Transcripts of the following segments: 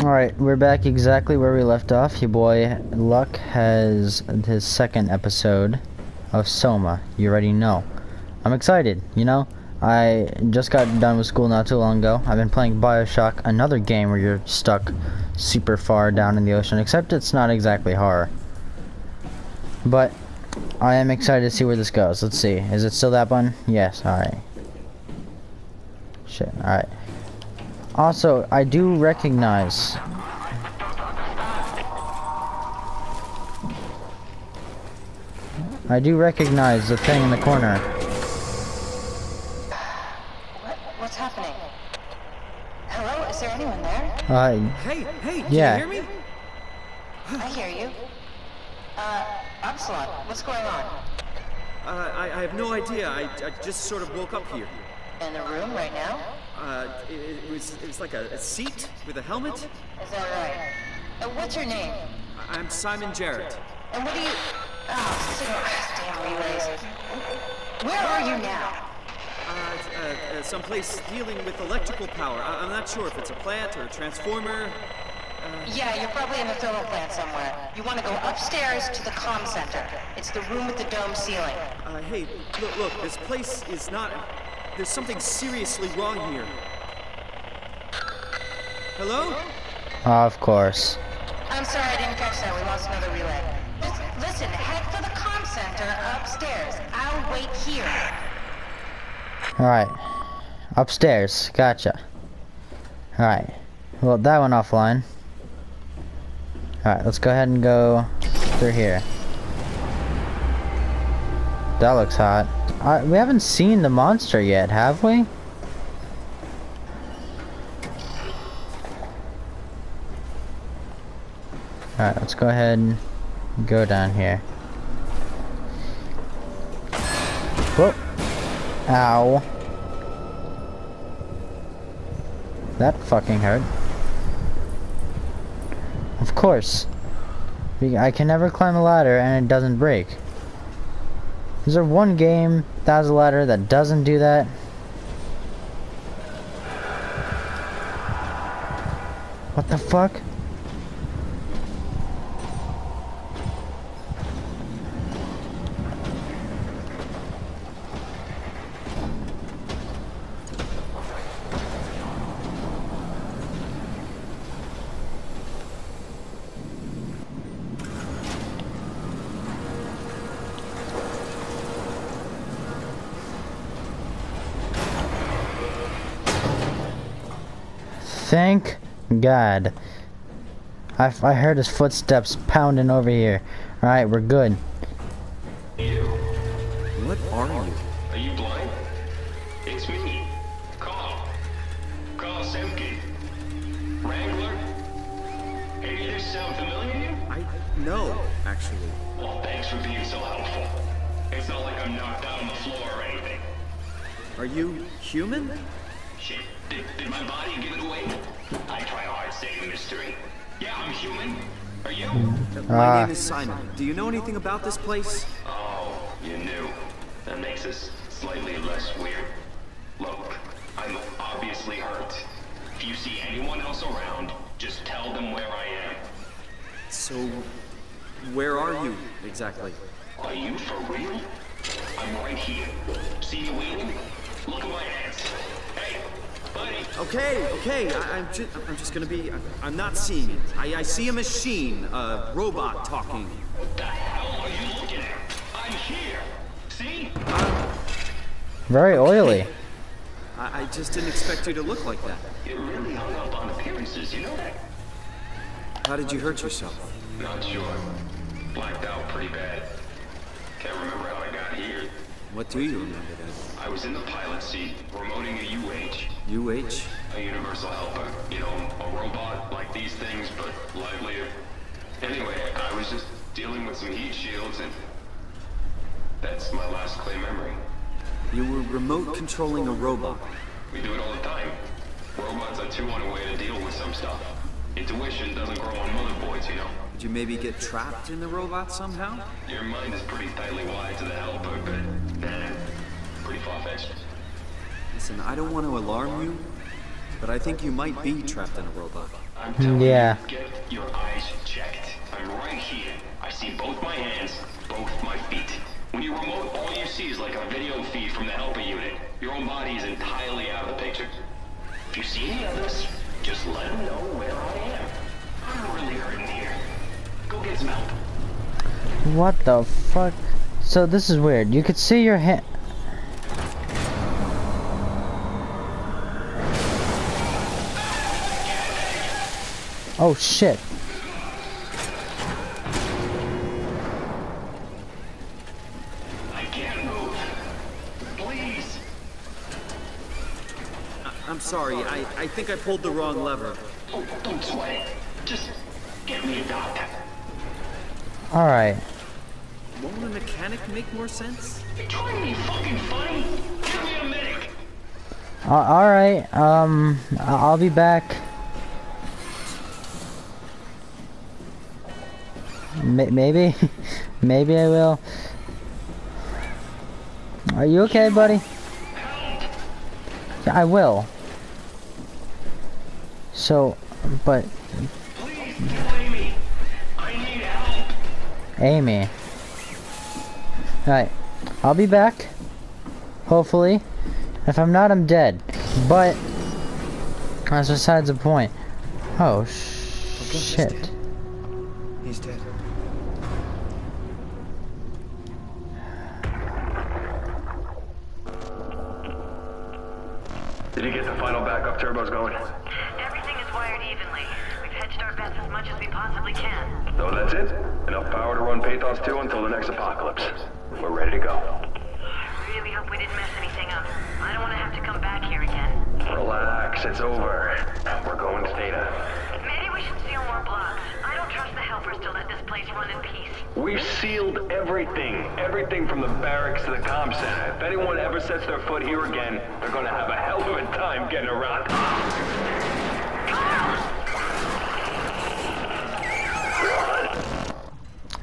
Alright, we're back exactly where we left off. Your boy Luck has his second episode of Soma. You already know. I'm excited, you know? I just got done with school not too long ago. I've been playing Bioshock, another game where you're stuck super far down in the ocean, except it's not exactly horror. But I am excited to see where this goes. Let's see. Is it still that button? Yes, alright. Shit, alright. Also, I do recognize I do recognize the thing in the corner. What? What's happening? Hello? Is there anyone there? Uh, Hey, hey, Yeah. can you hear me? I hear you. Uh, Upsilon, what's going on? Uh, I, I have no idea. I, I just sort of woke up here. In the room right now? Uh, it, it was it was like a, a seat with a helmet. Is that right? Uh, what's your name? I'm Simon Jarrett. And what do you... Oh, signal... Damn relays. Where are you now? Uh, uh, uh, someplace dealing with electrical power. I, I'm not sure if it's a plant or a transformer. Yeah, you're probably in the thermal plant somewhere. You want to go upstairs to the comm center. It's the room with the dome ceiling. Uh, hey, look, look, this place is not. There's something seriously wrong here. Hello? of course. I'm sorry I didn't catch that. We lost another relay. Just listen, head for the comm center upstairs. I'll wait here. Alright. Upstairs. Gotcha. Alright. Well, that went offline. Alright, let's go ahead and go through here. That looks hot. Uh, we haven't seen the monster yet, have we? Alright, let's go ahead and go down here. Whoa. Ow. That fucking hurt. Of course. I can never climb a ladder and it doesn't break. Is there one game that has a ladder that doesn't do that? What the fuck? Thank God. I, I heard his footsteps pounding over here. Alright, we're good. What are you? Are you blind? It's me, Carl. Carl Semken. Wrangler? Any of this sound familiar to you? I no, actually. Well, thanks for being so helpful. It's not like I'm knocked out on the floor or anything. Are you human? Shit, did, did my body give it away? I try hard staying mystery. Yeah, I'm human. Are you? My Ah. name is Simon. Do you know anything about this place? Oh, you knew. That makes us slightly less weird. Look, I'm obviously hurt. If you see anyone else around, just tell them where I am. So, where are you exactly? Are you for real? I'm right here. See me waiting? Look at my hands. Hey, buddy. Okay, okay. I, I'm just, I'm just gonna be. I'm, I'm not seeing it. I, I see a machine, a robot talking. What the hell are you looking at? I'm here. See? Uh, Very oily. I, I just didn't expect you to look like that. You're really hung up on appearances, you know that? How did you hurt yourself? Not sure. Blacked out pretty bad. Can't remember how I got here. What do you remember then? I was in the pilot seat, remoting a UH. UH? A universal helper. You know, a robot like these things, but livelier. Anyway, I was just dealing with some heat shields and... That's my last clear memory. You were remote controlling a robot. We do it all the time. Robots are too on a way to deal with some stuff. Intuition doesn't grow on motherboards, you know? Did you maybe get trapped in the robot somehow? Your mind is pretty tightly Listen, I don't want to alarm you, but I think you might be trapped in a robot. I'm hmm, Yeah. you, get your eyes checked. I'm right here. I see both my hands, both my feet. When you remote, all you see is like a video feed from the helper unit. Your own body is entirely out of the picture. If you see any others, just let them know where I am. I'm really hurting here. Go get some help. What the fuck? So this is weird. You could see your hand. Oh shit. I can't move. Please. I'm sorry. I, I think I pulled the wrong lever. Oh, don't sweat it. Just get me a doctor. Alright. Won't a mechanic make more sense? You trying to be fucking funny? Give me a medic. Uh, Alright. Um, I'll be back. Maybe? maybe I will. Are you okay, buddy? Yeah, I will. So, but Amy. Amy. Alright, I'll be back. Hopefully. If I'm not, I'm dead. But, that's besides the point. Oh, sh shit. He's dead. Did you get the final backup turbos going? Everything is wired evenly. We've hedged our bets as much as we possibly can. No, that's it. Enough power to run Pathos 2 until the next apocalypse. We're ready to go. I really hope we didn't mess anything up. I don't want to have to come back here again. Relax, it's over. We're going to Theta. Maybe we should seal more blocks. I don't trust the helpers to let this place run in peace. We've sealed everything. Everything from the barracks to the comm center. If anyone ever sets their foot here again, they're gonna have a hell of a time getting around.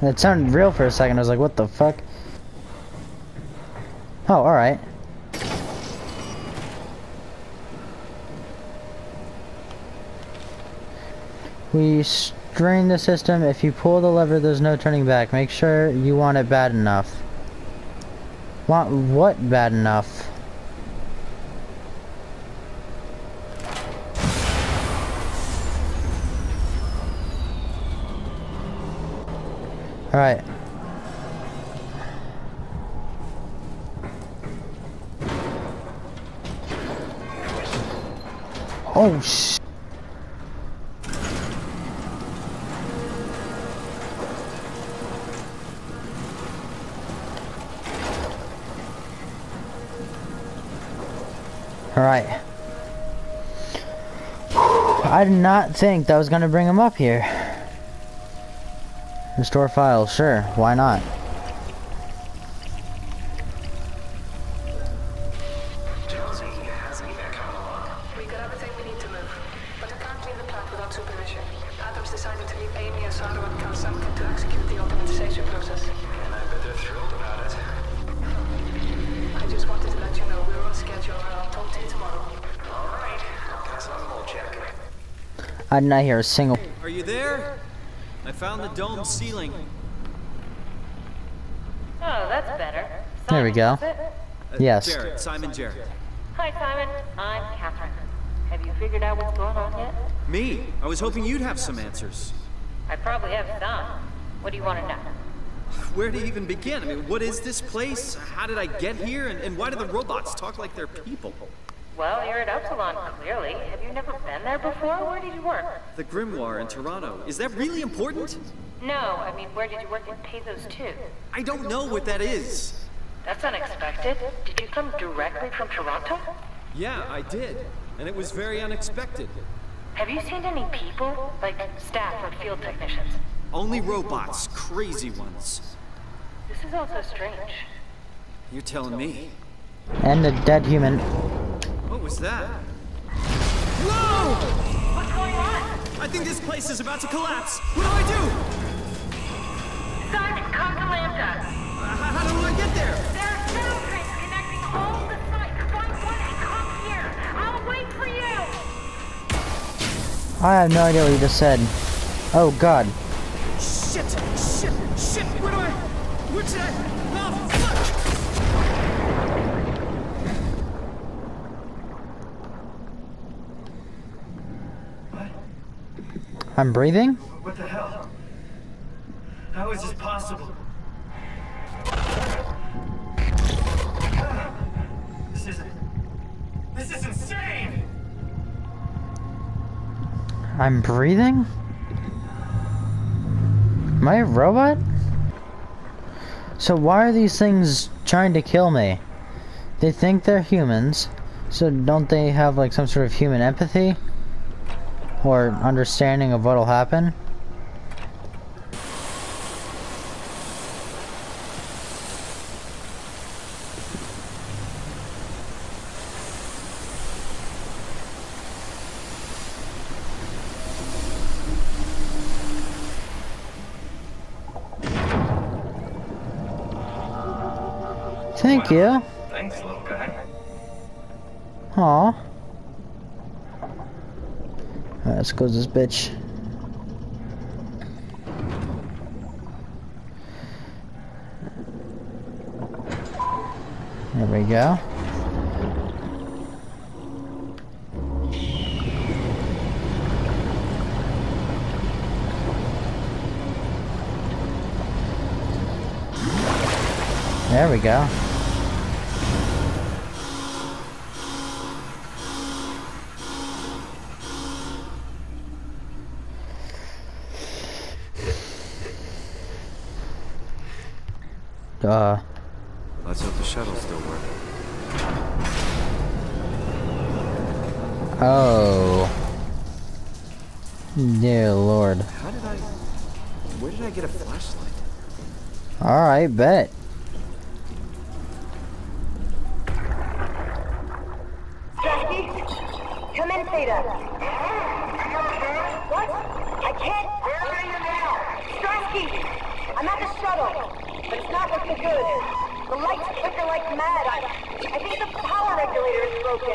It sounded real for a second. I was like, what the fuck? Oh, alright. We strain the system. If you pull the lever, there's no turning back. Make sure you want it bad enough. Want what bad enough? Alright. Oh sh. Alright. I did not think that was gonna bring him up here. Restore files, sure, why not? We got everything we need to move, but I can't leave the plant without supervision. Adams decided to leave Amy, Azzaro, and Carl Semken to execute the automatization process. And I bet they're thrilled about it. I just wanted to let you know we're on schedule I did not hear a single. Are you there? I found the dome ceiling. Oh, that's better. There we go. Uh, Yes. Jarrett, Simon Jarrett. Hi, Simon. I'm Catherine. Have you figured out what's going on yet? Me? I was hoping you'd have some answers. I probably have some. What do you want to know? Where to even begin? I mean, what is this place? How did I get here? And, and why do the robots talk like they're people? Well, you're at Upsilon, clearly. Have you never been there before? Where did you work? The Grimoire in Toronto. Is that really important? No, I mean, where did you work in Pathos 2? I don't know what that is. That's unexpected. Did you come directly from Toronto? Yeah, I did. And it was very unexpected. Have you seen any people? Like staff or field technicians? Only robots, crazy ones. This is also strange. You're telling me. And a dead human. What was that? Whoa! What's going on? I think this place is about to collapse. What do I do? Simon, come to Lambda. Uh, how, how do I get there? There are Gauss trains connecting all the sites. Find one and come here. I'll wait for you. I have no idea what you just said. Oh god. I'm breathing? What the hell? How is this possible? This isn't. This is insane! I'm breathing? Am I a robot? So why are these things trying to kill me? They think they're humans, so don't they have like some sort of human empathy? Or understanding of what'll happen? Thank you. Thanks, little guy. Aw. Alright, let's close this bitch. There we go. There we go. Uh, Let's hope the shuttle's still working. oh. Dear lord. How did I... Where did I get a flashlight? Alright, bet. Strasky? Come in, Theta. What? Looking good. The lights flicker like mad. I, I think the power regulator is broken.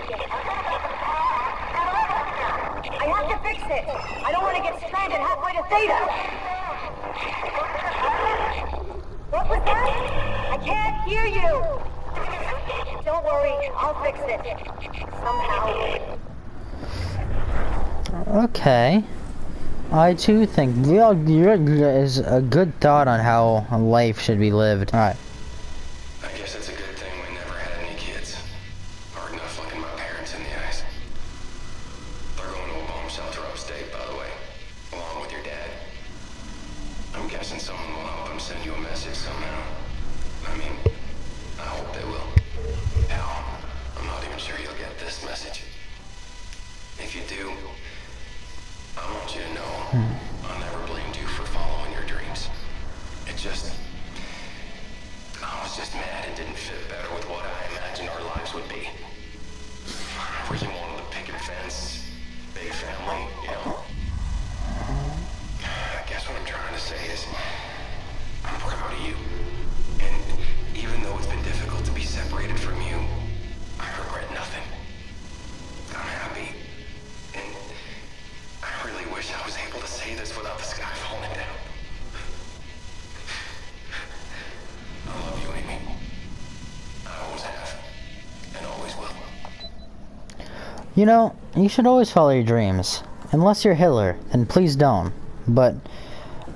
I have to fix it. I don't want to get stranded halfway to Theta. What was that? I can't hear you. Don't worry, I'll fix it. Somehow. Okay. I too think real is a good thought on how life should be lived. Alright. You know, you should always follow your dreams. Unless you're Hitler, then please don't. But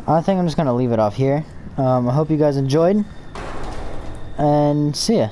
I think I'm just gonna leave it off here. Um, I hope you guys enjoyed. And see ya.